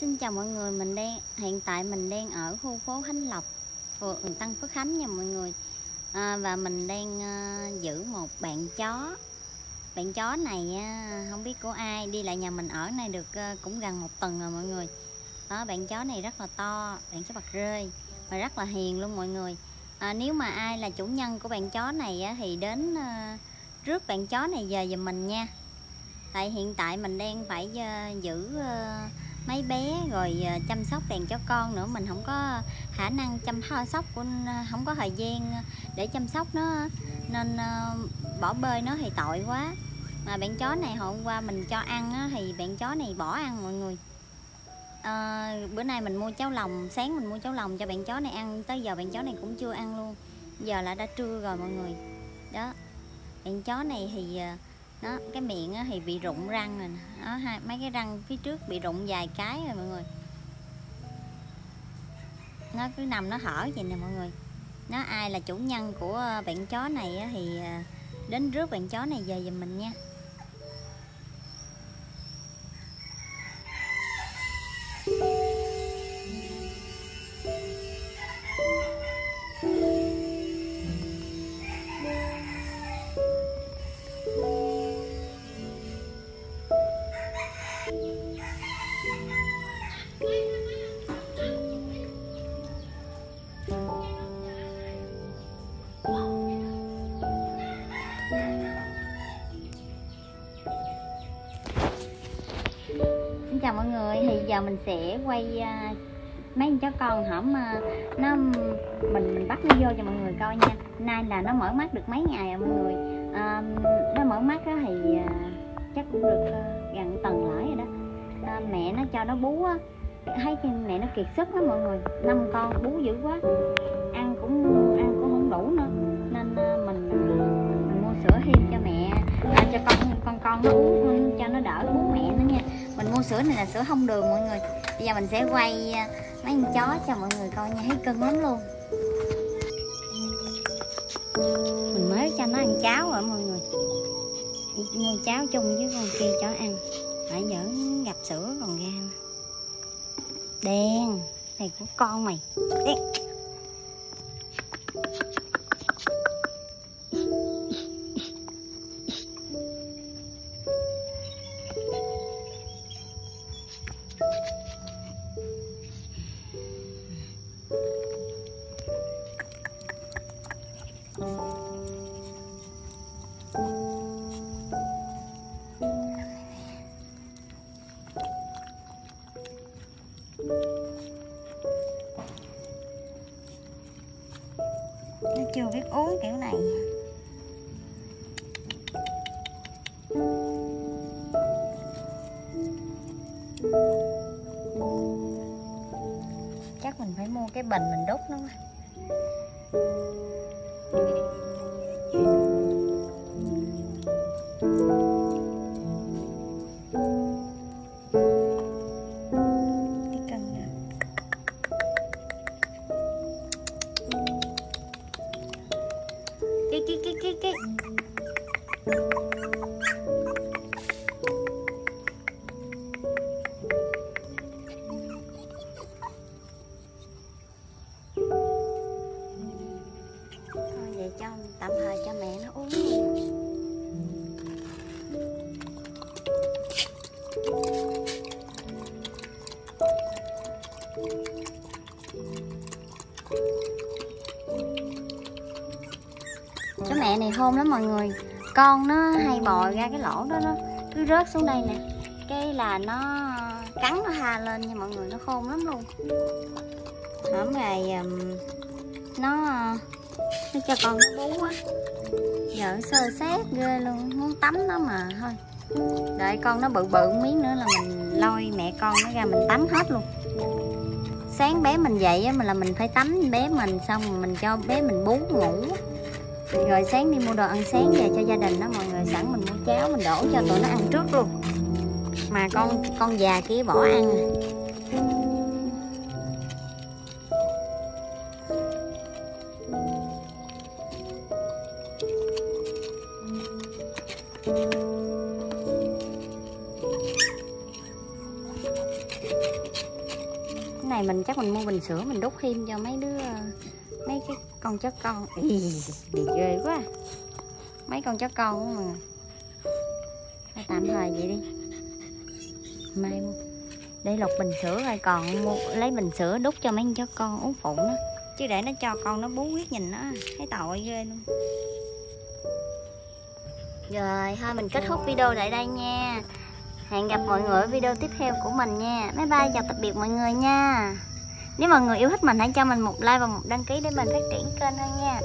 Xin chào mọi người, mình đang hiện tại mình đang ở khu phố Khánh Lộc, phường ừ, Tân Phước Khánh nha mọi người. À, và mình đang à, giữ một bạn chó. Bạn chó này à, không biết của ai, đi lại nhà mình ở này được à, cũng gần một tuần rồi mọi người. Đó, bạn chó này rất là to, bạn chó bạc rơi và rất là hiền luôn mọi người. À, nếu mà ai là chủ nhân của bạn chó này á, thì đến à, rước bạn chó này về giùm mình nha. Tại hiện tại mình đang phải à, giữ à, mấy bé rồi ờ, chăm sóc đèn cho con nữa. Mình không có khả năng chăm sóc của ờ, không có thời gian ờ, để chăm sóc nó nên bỏ bơi nó thì tội quá. Mà bạn chó này hôm qua mình cho ăn thì bạn chó này bỏ ăn mọi người. À, bữa nay mình mua cháo lòng sáng mình mua cháo lòng cho bạn chó này ăn tới giờ bạn chó này cũng chưa ăn luôn. Giờ là đã trưa rồi mọi người. Đó bạn chó này thì đó, cái miệng thì bị rụng răng rồi đó, hai, mấy cái răng phía trước bị rụng vài cái rồi mọi người. Nó cứ nằm nó hở vậy nè mọi người. Nó ai là chủ nhân của ờ, bạn chó này thì ờ, đến rước bạn chó này về giùm mình nha. Giờ mình sẽ quay uh, mấy con chó con hổm uh, nó mình mình bắt nó vô cho mọi người coi nha. Nay là nó mở mắt được mấy ngày rồi mọi người. Uh, nó mở mắt thì uh, chắc cũng được uh, gần tuần lại rồi đó. Uh, mẹ nó cho nó bú á, thấy mẹ nó kiệt sức lắm mọi người. năm con bú dữ quá, ăn cũng ăn cũng không đủ nữa nên uh, mình, mình mua sữa thêm cho mẹ, à, cho con con con nó uống mua sữa này là sữa không đường mọi người. Bây giờ mình sẽ quay à, mấy con chó cho mọi người coi nha, thấy cưng lắm luôn. Mình mới cho nó ăn cháo rồi mọi người? Mua cháo chung với con kia chó ăn. Phải nhớ gặp sữa còn ra. Đen, này của con mày. Đen. Nó chưa biết uống kiểu này. Chắc mình phải mua cái bình mình đốt nó. Chỗ mẹ này khôn lắm mọi người. Con nó hay bò ra cái lỗ đó nó cứ rớt xuống đây nè. Cái là nó cắn nó ha lên nha mọi người, nó khôn lắm luôn. Hổm ngày nó nó cho con nó bú á vợ sơ xét ghê luôn, muốn tắm nó mà, thôi. Đợi con nó bự bự miếng nữa là mình lôi mẹ con nó ra mình tắm hết luôn. Sáng bé mình dậy á là mình phải tắm bé mình, xong mình cho bé mình bú ngủ. Rồi sáng đi mua đồ ăn sáng về cho gia đình đó, mọi người sẵn mình mua cháo, mình đổ cho tụi nó ăn trước luôn. Mà con con già kia bỏ ăn. à này mình chắc mình mua bình sữa mình đút thêm cho mấy đứa ờ, mấy cái con chó con. Ý, bị ghê quá. Mấy con chó con mà. Thôi tạm thời vậy đi. Mai để lột bình sữa rồi còn mua, lấy bình sữa đút cho mấy con chó con uống phụ nó chứ để nó cho con nó bú huyết nhìn nó thấy tội ghê luôn. Rồi thôi mình kết thúc video tại đây nha hẹn gặp mọi người ở video tiếp theo của mình nha. Bye bye, chào tạm biệt mọi người nha. Nếu mọi người yêu thích mình, hãy cho mình một like và một đăng ký để mình phát triển kênh hơn nha.